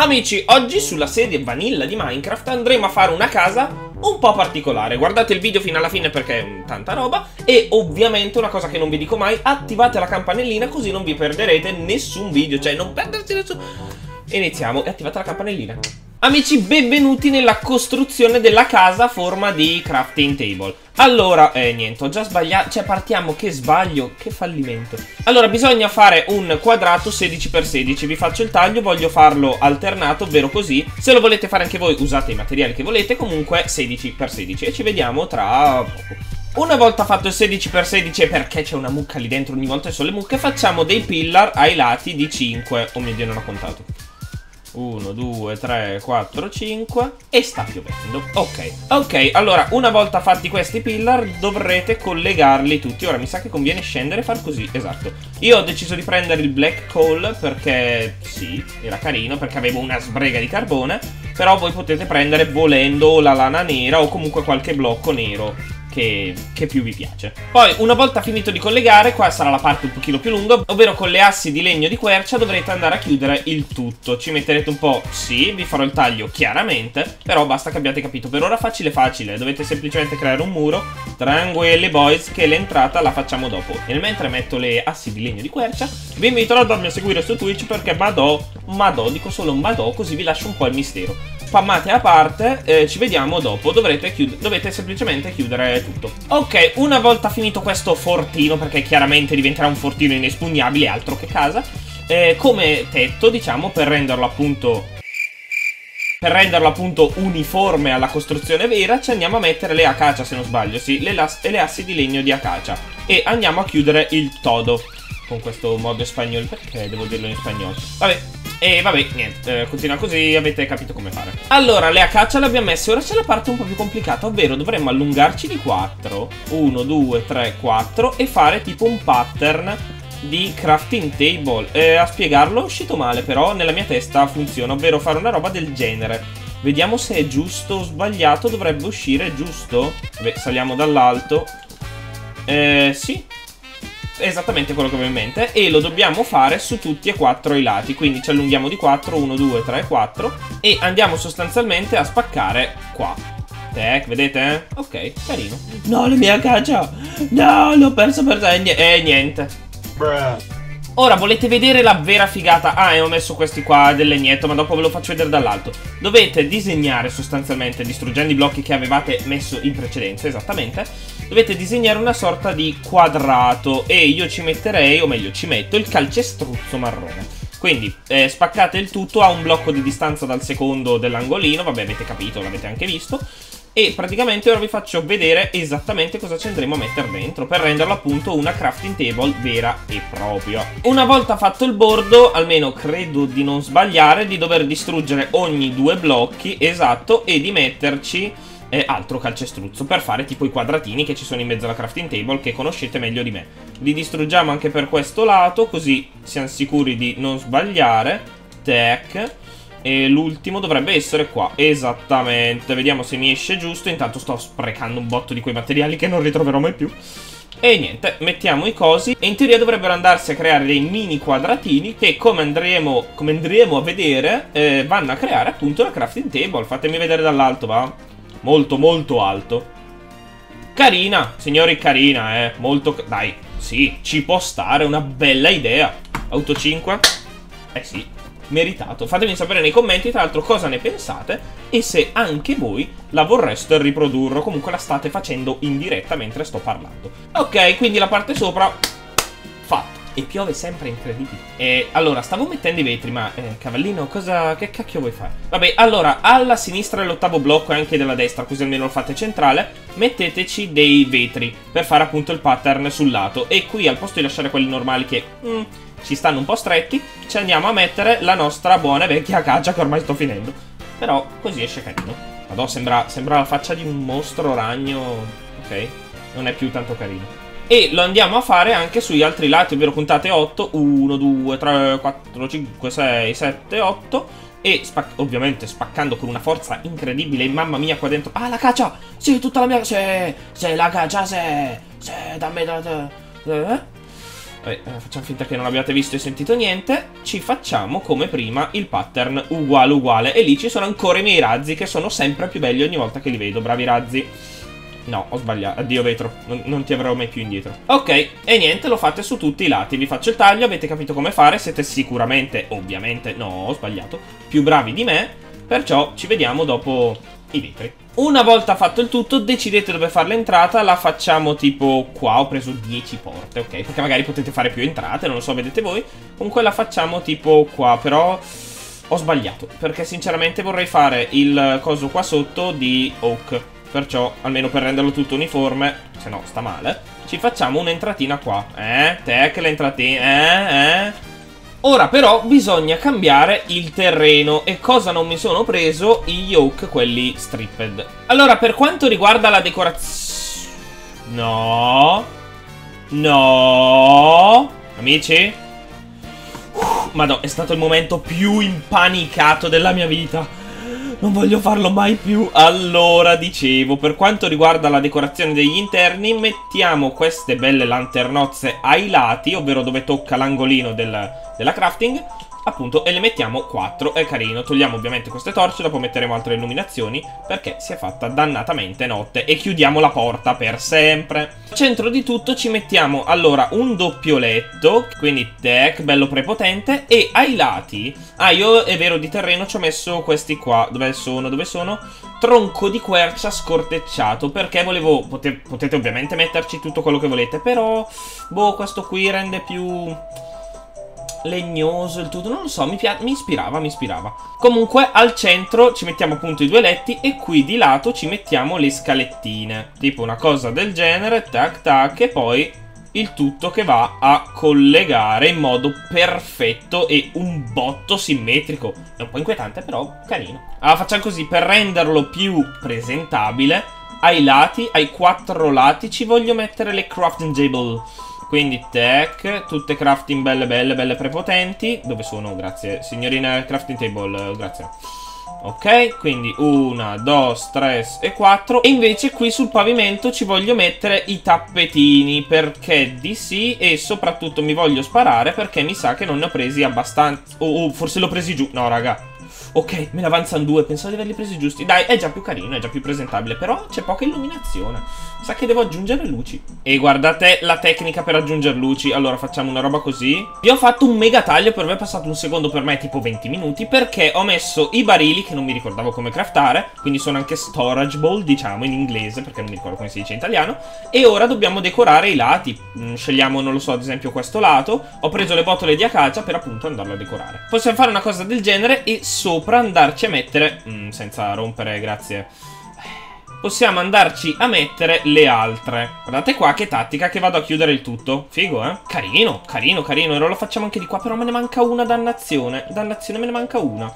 Amici, oggi sulla serie Vanilla di Minecraft andremo a fare una casa un po' particolare. Guardate il video fino alla fine perché è tanta roba E ovviamente una cosa che non vi dico mai Attivate la campanellina così non vi perderete nessun video Cioè non perdersi nessun... Iniziamo e attivate la campanellina. Amici, benvenuti nella costruzione della casa a forma di crafting table Allora, eh, niente, ho già sbagliato Cioè, partiamo, che sbaglio, che fallimento. Allora, bisogna fare un quadrato 16x16 Vi faccio il taglio, voglio farlo alternato, ovvero così. Se lo volete fare anche voi, usate i materiali che volete Comunque 16x16 E ci vediamo tra poco. Una volta fatto il 16x16 perché c'è una mucca lì dentro ogni volta sono le mucche Facciamo dei pillar ai lati di 5 Oh mio dio non ho contato 1, 2, 3, 4, 5 E sta piovendo. Ok, ok, allora una volta fatti questi pillar Dovrete collegarli tutti. Ora mi sa che conviene scendere e far così Esatto. Io ho deciso di prendere il black coal Perché sì, era carino Perché avevo una sbrega di carbone Però voi potete prendere volendo la lana nera O comunque qualche blocco nero che, che, più vi piace. Poi, una volta finito di collegare, qua sarà la parte un pochino più lunga, ovvero con le assi di legno di quercia dovrete andare a chiudere il tutto. Ci metterete un po', sì, vi farò il taglio chiaramente, però basta che abbiate capito. Per ora facile facile, dovete semplicemente creare un muro, tranquilli boys, che l'entrata la facciamo dopo. E mentre metto le assi di legno di quercia, vi invito ad andarmi a seguire su Twitch perché madò, madò, dico solo madò, così vi lascio un po' il mistero spammate a parte, eh, ci vediamo dopo, Dovrete dovete semplicemente chiudere tutto. Ok, una volta finito questo fortino, perché chiaramente diventerà un fortino inespugnabile, altro che casa, eh, come tetto, diciamo, per renderlo appunto per renderlo appunto uniforme alla costruzione vera ci andiamo a mettere le acacia se non sbaglio, sì, le, le assi di legno di acacia e andiamo a chiudere il todo con questo modo spagnolo, perché devo dirlo in spagnolo? Vabbè, e vabbè, niente, eh, continua così, avete capito come fare. Allora, le acaccia le abbiamo messe, ora c'è la parte un po' più complicata, ovvero dovremmo allungarci di 4. 1, 2, 3, 4 e fare tipo un pattern di crafting table. Eh, a spiegarlo è uscito male, però nella mia testa funziona, ovvero fare una roba del genere. Vediamo se è giusto o sbagliato, dovrebbe uscire giusto. Vabbè, saliamo dall'alto. Eh, sì, esattamente quello che avevo in mente e lo dobbiamo fare su tutti e quattro i lati. Quindi ci allunghiamo di 4 1 2 3 4 e andiamo sostanzialmente a spaccare qua. Tac, vedete? Ok, carino. No, la mia caccia! No, l'ho perso per te E eh, niente. Bruh Ora, volete vedere la vera figata? Ah, e ho messo questi qua del legnetto, ma dopo ve lo faccio vedere dall'alto. Dovete disegnare sostanzialmente, distruggendo i blocchi che avevate messo in precedenza, esattamente. Dovete disegnare una sorta di quadrato e io ci metterei, o meglio ci metto, il calcestruzzo marrone. Quindi eh, spaccate il tutto a un blocco di distanza dal secondo dell'angolino, vabbè avete capito, l'avete anche visto. E praticamente ora vi faccio vedere esattamente cosa ci andremo a mettere dentro per renderlo appunto una crafting table vera e propria. Una volta fatto il bordo, almeno credo di non sbagliare, di dover distruggere ogni due blocchi, esatto, e di metterci eh, altro calcestruzzo per fare tipo i quadratini che ci sono in mezzo alla crafting table che conoscete meglio di me. Li distruggiamo anche per questo lato così siamo sicuri di non sbagliare. Tac. E l'ultimo dovrebbe essere qua Esattamente Vediamo se mi esce giusto Intanto sto sprecando un botto di quei materiali che non ritroverò mai più e niente, mettiamo i cosi e in teoria dovrebbero andarsi a creare dei mini quadratini che come andremo, come andremo a vedere eh, vanno a creare appunto la crafting table. Fatemi vedere dall'alto, va? Molto molto alto. Carina, signori, carina, eh. Molto... Dai, sì, ci può stare, una bella idea. Auto 5? Eh sì, meritato. Fatemi sapere nei commenti, tra l'altro, cosa ne pensate e se anche voi la vorreste riprodurre comunque la state facendo in diretta mentre sto parlando. Ok, quindi la parte sopra. E piove sempre incredibile. E allora, stavo mettendo i vetri, ma eh, cavallino, cosa. Che cacchio vuoi fare? Vabbè, allora, alla sinistra dell'ottavo blocco e anche della destra, così almeno lo fate centrale, metteteci dei vetri per fare appunto il pattern sul lato. E qui al posto di lasciare quelli normali che. Mm, ci stanno un po' stretti, ci andiamo a mettere la nostra buona e vecchia caccia che ormai sto finendo. Però così esce carino. Madò, sembra, sembra la faccia di un mostro ragno. Ok, non è più tanto carino. E lo andiamo a fare anche sugli altri lati, ovvero puntate 8, 1, 2, 3, 4, 5, 6, 7, 8 e spac ovviamente spaccando con una forza incredibile, mamma mia qua dentro. Ah, la caccia! Sì, tutta la mia... Sì, sì, la caccia, sì, sì, dammi... Da, da, eh? Vabbè, eh, facciamo finta che non abbiate visto e sentito niente. Ci facciamo come prima il pattern uguale uguale. E lì ci sono ancora i miei razzi che sono sempre più belli ogni volta che li vedo. Bravi razzi. No, ho sbagliato. Addio vetro. Non, non, ti avrò mai più indietro. Ok, e niente, lo fate su tutti i lati. Vi faccio il taglio, avete capito come fare. Siete sicuramente, ovviamente, no, ho sbagliato, più bravi di me. Perciò ci vediamo dopo i vetri. Una volta fatto il tutto, decidete dove fare l'entrata. La facciamo tipo qua. Ho preso 10 porte, ok? Perché magari potete fare più entrate, non lo so, vedete voi. Comunque la facciamo tipo qua, però... Ho sbagliato, perché sinceramente vorrei fare il coso qua sotto di Oak. Perciò, almeno per renderlo tutto uniforme, se no sta male, ci facciamo un'entratina qua. Eh? Tech l'entratina, eh? Eh? Ora però bisogna cambiare il terreno e cosa non mi sono preso? I yoke, quelli stripped. Allora, per quanto riguarda la decorazione... No. No. Amici? Madò, è stato il momento più impanicato della mia vita. Non voglio farlo mai più. Allora, dicevo, per quanto riguarda la decorazione degli interni, mettiamo queste belle lanternozze ai lati, ovvero dove tocca l'angolino del, della crafting appunto e le mettiamo 4 è carino. Togliamo ovviamente queste torce dopo metteremo altre illuminazioni perché si è fatta dannatamente notte. E chiudiamo la porta per sempre. Al centro di tutto ci mettiamo allora un doppio letto quindi deck bello prepotente e ai lati ah io è vero di terreno ci ho messo questi qua. Dove sono? Dove sono? Tronco di quercia scortecciato perché volevo pote potete ovviamente metterci tutto quello che volete però boh questo qui rende più legnoso, il tutto, non lo so, mi, mi ispirava, mi ispirava. Comunque al centro ci mettiamo appunto i due letti e qui di lato ci mettiamo le scalettine. Tipo una cosa del genere, tac tac, e poi il tutto che va a collegare in modo perfetto e un botto simmetrico. È un po' inquietante, però carino. Allora facciamo così, per renderlo più presentabile, ai lati, ai quattro lati, ci voglio mettere le crafting table. Quindi tech, tutte crafting belle belle, belle prepotenti. Dove sono? Grazie. Signorina crafting table, grazie. Ok, quindi una, due, tre e quattro. E invece qui sul pavimento ci voglio mettere i tappetini perché di sì e soprattutto mi voglio sparare perché mi sa che non ne ho presi abbastanza. Oh, oh forse l'ho presi giù. No, raga. Ok, me ne avanzano due, pensavo di averli presi giusti. Dai, è già più carino, è già più presentabile, però c'è poca illuminazione. Sa che devo aggiungere luci. E guardate la tecnica per aggiungere luci. Allora, facciamo una roba così. Vi ho fatto un mega taglio, per me è passato un secondo, per me è tipo 20 minuti, perché ho messo i barili, che non mi ricordavo come craftare, quindi sono anche storage bowl, diciamo, in inglese, perché non mi ricordo come si dice in italiano. E ora dobbiamo decorare i lati. Mm, scegliamo, non lo so, ad esempio questo lato. Ho preso le botole di acacia per appunto andarlo a decorare. Possiamo fare una cosa del genere e sopra sopra andarci a mettere... Mm, senza rompere, grazie. Possiamo andarci a mettere le altre. Guardate qua che tattica che vado a chiudere il tutto. Figo, eh? Carino, carino, carino. Ora lo facciamo anche di qua, però me ne manca una dannazione. Dannazione me ne manca una.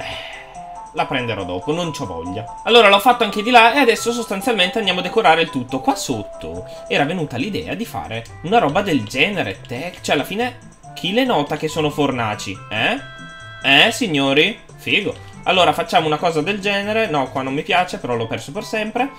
Eh, la prenderò dopo, non c'ho voglia. Allora l'ho fatto anche di là e adesso sostanzialmente andiamo a decorare il tutto. Qua sotto era venuta l'idea di fare una roba del genere. Tech. Cioè alla fine chi le nota che sono fornaci? Eh? Eh, signori? Figo. Allora, facciamo una cosa del genere. No, qua non mi piace, però l'ho perso per sempre.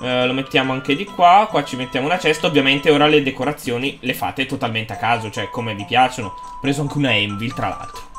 Eh, lo mettiamo anche di qua. Qua ci mettiamo una cesta. Ovviamente ora le decorazioni le fate totalmente a caso, cioè come vi piacciono. Ho preso anche una Envil, tra l'altro.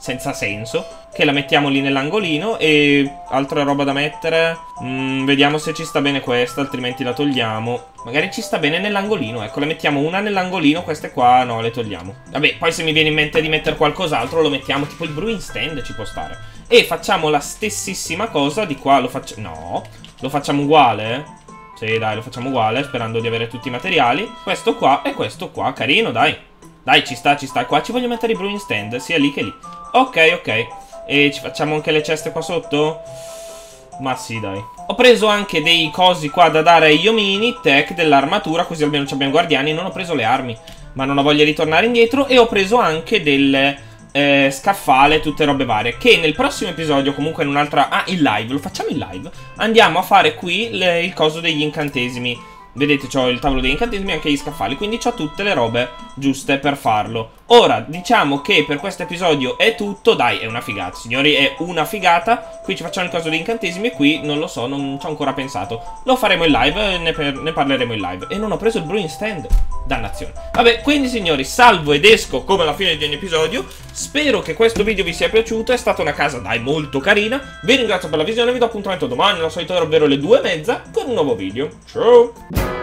Senza senso. Che la mettiamo lì nell'angolino. E altra roba da mettere. Mm, vediamo se ci sta bene questa, altrimenti la togliamo. Magari ci sta bene nell'angolino, ecco, le mettiamo una nell'angolino, queste qua no, le togliamo. Vabbè, poi se mi viene in mente di mettere qualcos'altro lo mettiamo, tipo il brewing stand ci può stare. E facciamo la stessissima cosa, di qua lo facciamo... No, lo facciamo uguale? Sì, dai, lo facciamo uguale, sperando di avere tutti i materiali. Questo qua e questo qua, carino, dai. Dai, ci sta, ci sta. Qua ci voglio mettere i brewing stand, sia lì che lì. Ok, ok. E ci facciamo anche le ceste qua sotto? Ma sì, dai. Ho preso anche dei cosi qua da dare ai Yomini, tech dell'armatura, così almeno abbiamo guardiani. Non ho preso le armi, ma non ho voglia di tornare indietro. E ho preso anche delle eh, scaffale, tutte robe varie. Che nel prossimo episodio, comunque in un'altra... Ah, il live, lo facciamo in live. Andiamo a fare qui il coso degli incantesimi. Vedete, ho il tavolo degli incantesimi e anche gli scaffali, quindi ho tutte le robe giuste per farlo. Ora, diciamo che per questo episodio è tutto. Dai, è una figata, signori, è una figata. Qui ci facciamo il caso di incantesimi e qui, non lo so, non ci ho ancora pensato. Lo faremo in live, ne, ne parleremo in live. E non ho preso il brewing stand. Dannazione. Vabbè, quindi signori, salvo ed esco come alla fine di ogni episodio. Spero che questo video vi sia piaciuto. È stata una casa, dai, molto carina. Vi ringrazio per la visione, vi do appuntamento domani, alla solita ovvero le due e mezza, con un nuovo video. Ciao!